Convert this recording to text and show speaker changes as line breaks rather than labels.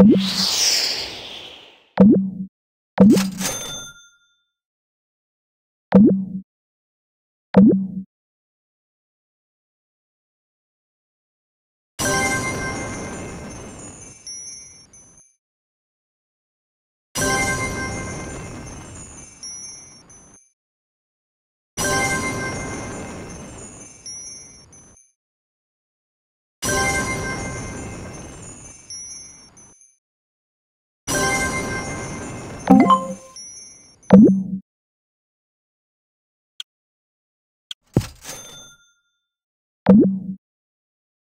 you.